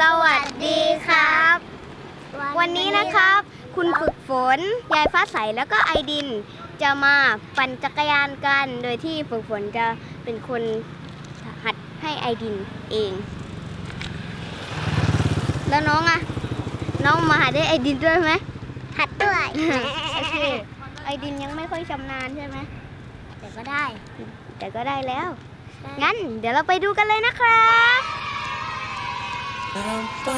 สวัสดีครับ วันนี้นะครับ คุณฝึกฝน ยายฟ้าใสแล้วก็ไอดิน จะมาปั่นจักรยานกัน โดยที่ฝึกฝนจะเป็นคนหัดให้ไอดินเอง แล้วน้องอะน้องมาหัดให้ไอดินด้วยไหมหัดด้วยโอเคไอดินยังไม่ค่อยชำนาญใช่ไหมแต่ก็ได้ แต่ก็ได้แล้ว งั้นเดี๋ยวเราไปดูกันเลยนะครับ ก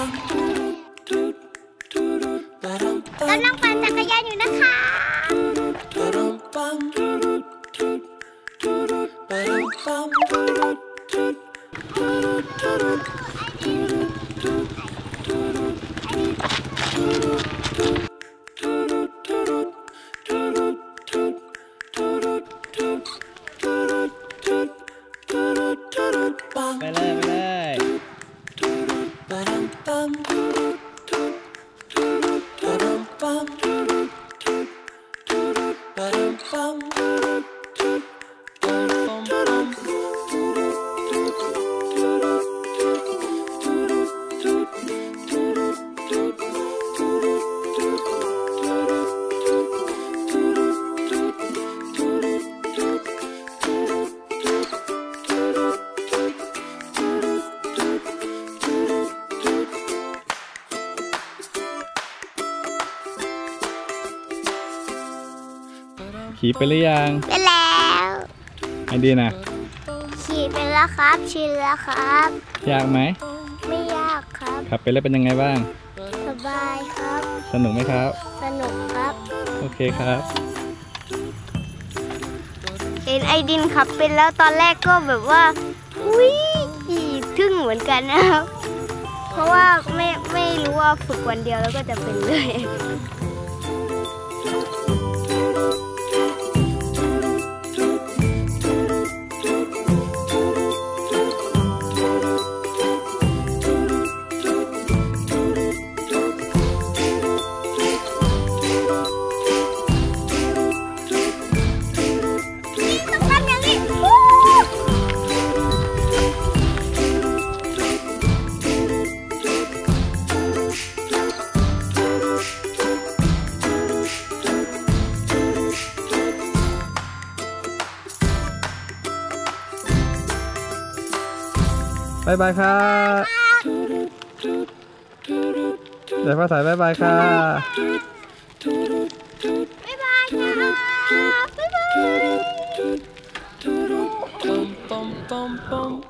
ำลังปั่นจักรยานอยู่นะคะไปเลย ไปเลย Ba-dum-bum. ขี่ไปหรือยังไปแล้วไอดีนะขี่ไปแล้วครับชินแล้วครับ ยากไหมไม่ยากครับขับไปแล้วเป็นยังไงบ้าง สบายครับ สนุกไหมครับ สนุกครับ โอเคครับเห็นไอดินขับเป็นแล้วตอนแรกก็แบบว่าอุ้ยทึ่งเหมือนกันนะครับ เพราะว่าไม่ไม่รู้ว่าฝึกวันเดียวแล้วก็จะเป็นเลย บายบายครับเดี๋ยวภาษาบายบายค่ะบ๊ายบายค่ะบบ๊ายบาย